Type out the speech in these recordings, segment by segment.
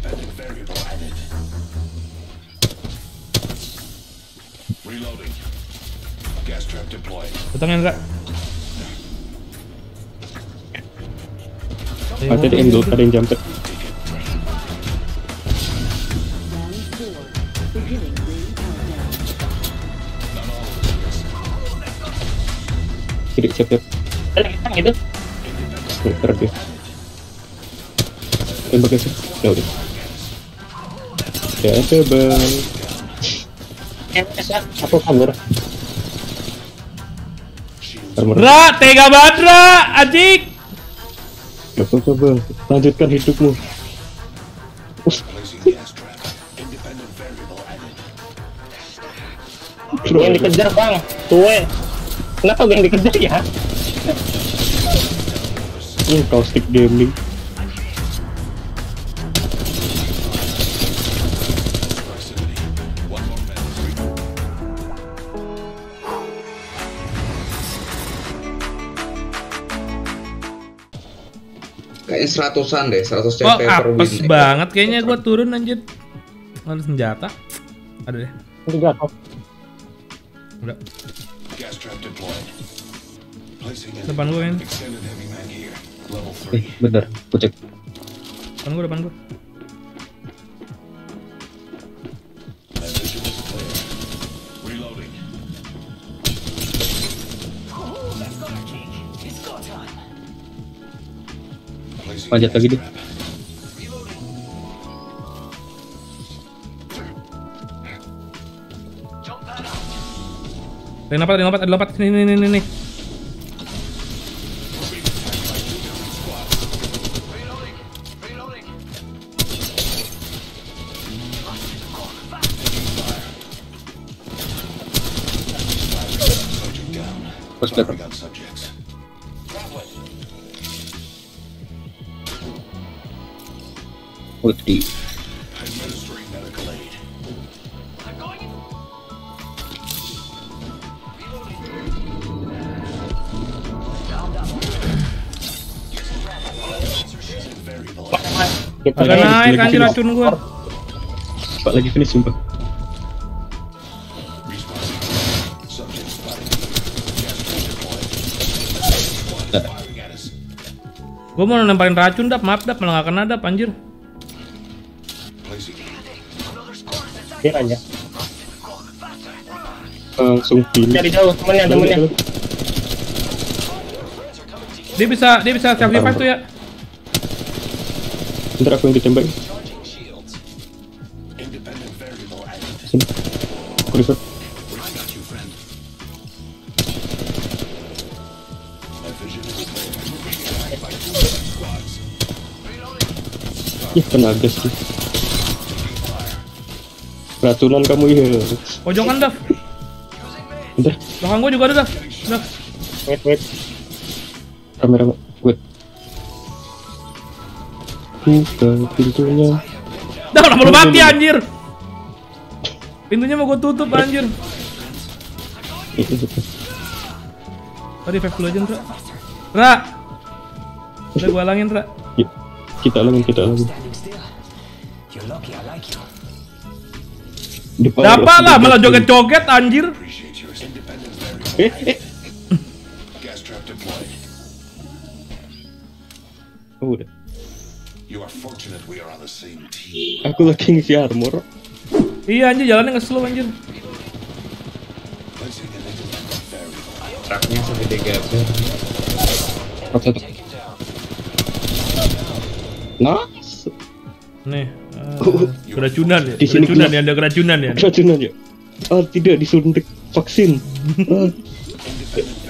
Independent variable. Reloading. Ada di Endo, ada yang countdown. Kiri siap-siap. Ada kita gitu. Sniper dia. Tembak. Ya udah. Ya ada bang. Eh, eh, aku kabur. Ra, tega banget Ra, anjing. Gak apa-apa bang. Lanjutkan hidupmu. Yang dikejar bang, tuwe. Kenapa gue yang dikejar ya? Hmm, caustic gaming. Kayaknya seratusan deh, seratus Kok CP per apes win. banget kayaknya gua turun anjir. Ada senjata. Ada deh. Ini jatuh. Udah. Gas trap deployed. Placing an Depan gua kan. extended heavy mag here. Level Eh, 3. bener. Gue cek. Depan gua, depan gua. Panjat lagi deh. Ada yang lompat, ada yang lompat, ada yang lompat. Nih, nih, nih, nih, nih. Terus better. Variable Kita Agak Lagi, naik anjir finish. racun gua. Pak lagi finish sumpah. Gua mau nemparin racun dap, maaf dap, malah gak kena dap anjir. Dia aja. Langsung finish. Cari jauh temennya, temennya. Dia bisa dia bisa self revive tuh ya. Ntar aku yang ditembak. Sini. Aku record. I got you, friend. Racunan kamu ya. Pojokan dap. Udah, Belakang gua juga ada dap. Dap. Wait, wait. rame-rame. Wait. Buka pintunya. Dah, kenapa lu mati anjir? Pintunya mau gua tutup anjir. Tadi revive dulu aja, Ra. Ra. Udah gua halangin, Ra. Ya, kita alangin, kita alangin. Depan Dapat lah, malah joget-joget anjir. Eh, eh. Oh, udah. You are fortunate we are on the same team. Aku lagi ngisi armor. Iya anjir, jalannya nge-slow anjir. Truknya segede. Satu satu. Nice. Nih, keracunan ya. Di sini Keracunan ya, ada keracunan ya. Keracunan ya. Oh tidak disuntik vaksin. Ah.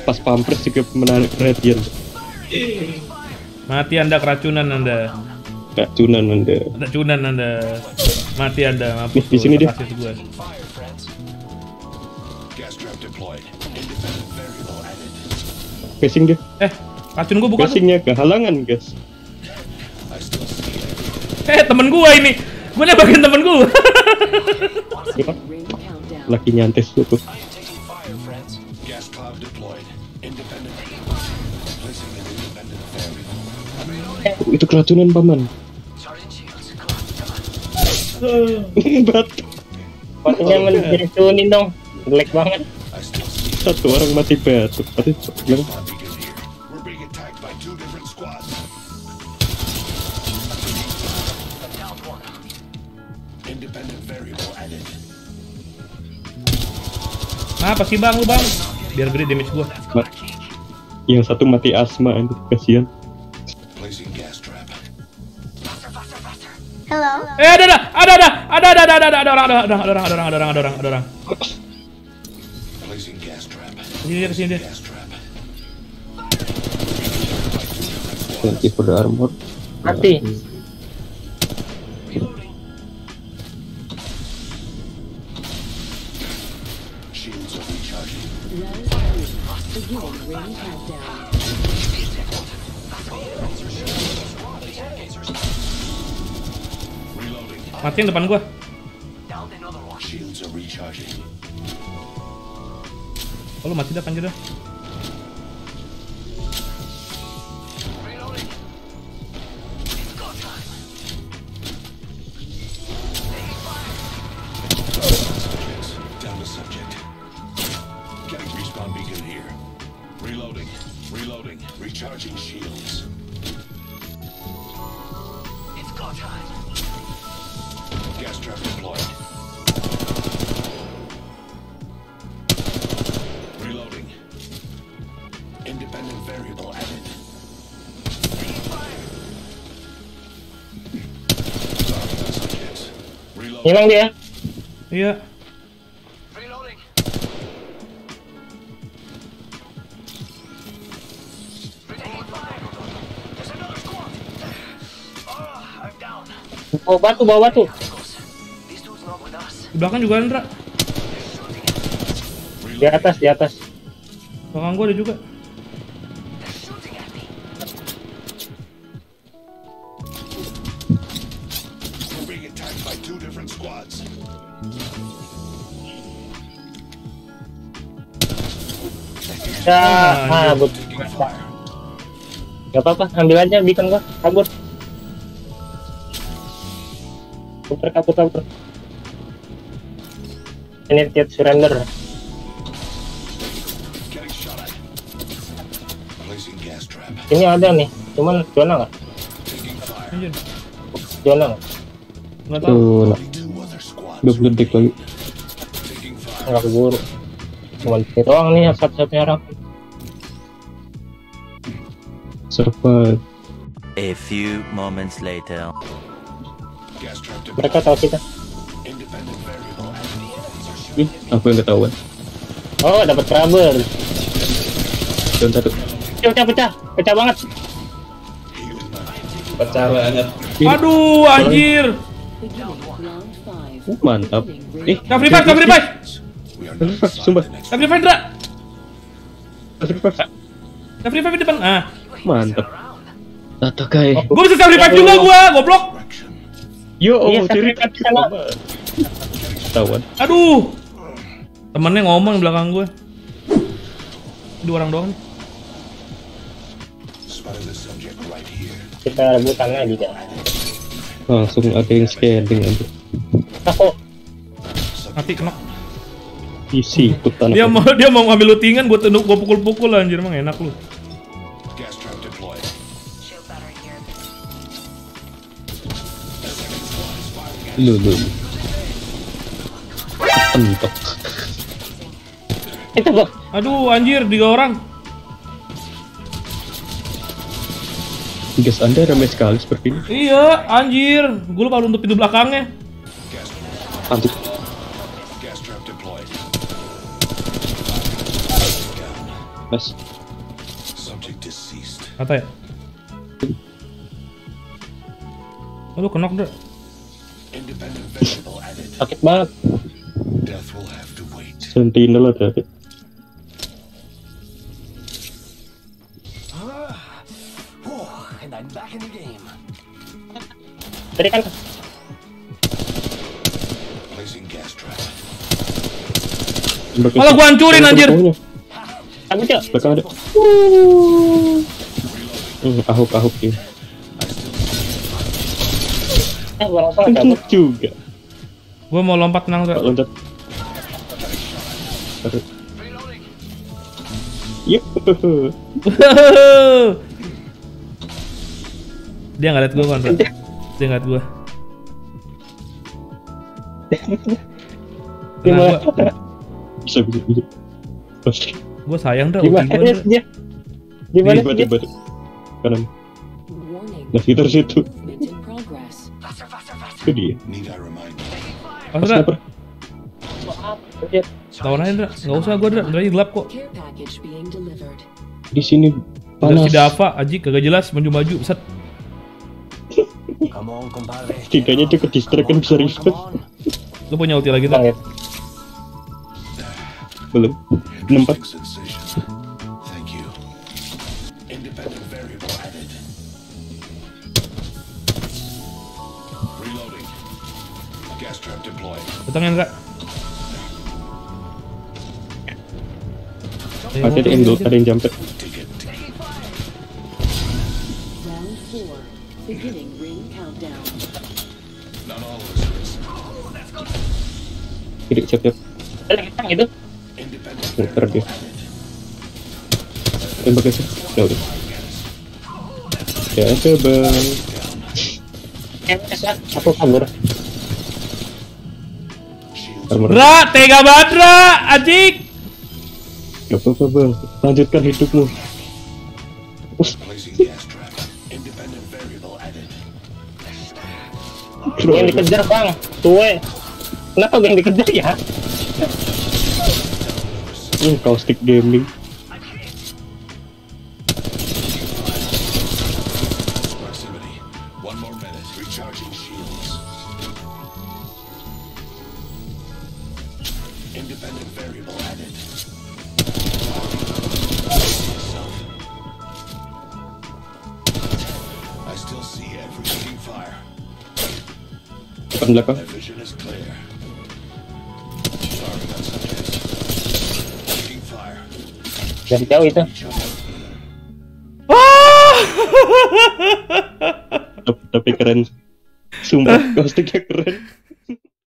Pas pampres juga menarik perhatian. Mati Anda keracunan Anda. Keracunan anda. Keracunan Anda. Mati Anda. Mampus di sini dia. gua. Casing dia. Eh, racun gua bukan. tuh. Casingnya kehalangan guys. Eh, temen gua ini. Mana bagian temanku? gue. Lagi nyantes tuh tuh. Itu keracunan paman. Bat. Pokoknya mendiracunin dong. black banget. Satu orang mati batu. Tapi bilang Nah, pasti bang lu bang. Biar gede damage gua. yang satu mati asma anjir kasihan. Trap. Eh ada ada ada ada ada ada ada ada ada ada orang ada orang ada orang ada orang ada orang ada orang ada orang. Placing gas trap. Sini dia ke sini dia. Gas trap. Thank you for the armor. Mati. mati yang depan gua. Oh, mati dah panggil dah. Reloading. Recharging shields. It's go time. Gas trap deployed. Reloading. Independent variable added. Down to subjects. Reloading. Hilang dia. Iya. Reloading. Bawa batu, bawa batu. Di belakang juga Andra. Di atas, di atas. Belakang gua ada juga. Ya, Ah, ah, fire. Gak apa-apa, ambil aja beacon gua kabur kabur kabur. Ini tiap surrender. Ini ada nih, cuman zona nggak? Iya. Zona nggak? Nggak tahu. Nah. detik lagi. Nggak itu doang nih satu-satunya A few moments later. Mereka tahu kita. ih aku yang ketahuan. Oh, dapat rubber. jangan satu. Pecah, pecah, pecah banget. Pecah banget. Aduh, anjir. Uh, mantap. Eh, Kafri pas Kafri pas. Sumpah. Kafri Fight, Dra. pas. Fight. beri pas di depan. Ah, mantap. Tata kai. Oh, gua bisa Kafri pas juga gua, goblok. Yo, oh, Iya, ciri survive di sana. ketahuan. Aduh. Temennya ngomong di belakang gue. Dua orang doang nih. Kita rebutannya juga. Langsung ada yang scaling aja. Aku Mati kena. Isi ikut tanah. Dia mau dia mau ngambil lutingan buat tunduk gua pukul-pukul anjir emang enak lu. Lu, lu. Pentok. itu kok. Aduh anjir tiga orang. Guys, anda ramai sekali seperti ini. Iya anjir. Gue lupa untuk pintu belakangnya. Deployed. Mas. Kata ya. Lu kenok deh sakit banget sentin dulu David tadi kan Malah gua hancurin anjir. Aku kan cek. Belakang ada. Uh. Hmm, ahuk ahuk. Eh, juga. Gua mau lompat tenang, loncat. Taruh. Yuk. Dia nggak liat gua kan. Dia nggak liat gua. Gimana? Nah, gua, Bisa bisa bisa. Pasti. gua sayang dah Gimana dia? Gimana Coba dia? Kanan. Warning. Nah sekitar situ dia. Mas Dra Lawan aja Dra, gak usah gue Dra, Dra gelap kok. Di sini panas. Udah tidak apa, Aji kagak jelas, maju-maju, set. Tidaknya dia ke distract kan bisa restart. Lu punya ulti lagi tak? Belum, 64 Beginning ring countdown. Not all of us risk. Kiri siap siap. Ada kita gitu. Independent Ntar dia. Tembak aja. Ya udah. Ya ada bang. MS Ra, tega banget, Ra. Ajik. Gak apa-apa bang. Lanjutkan hidupmu. Yang dikejar bang. Tuwe. Kenapa gue yang dikejar ya? Hmm, caustic gaming. Taking fire. Dari jauh itu. Other. Tapi- keren. Sumpah, causticnya keren.